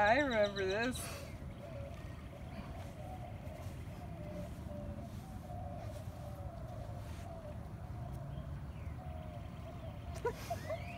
I remember this.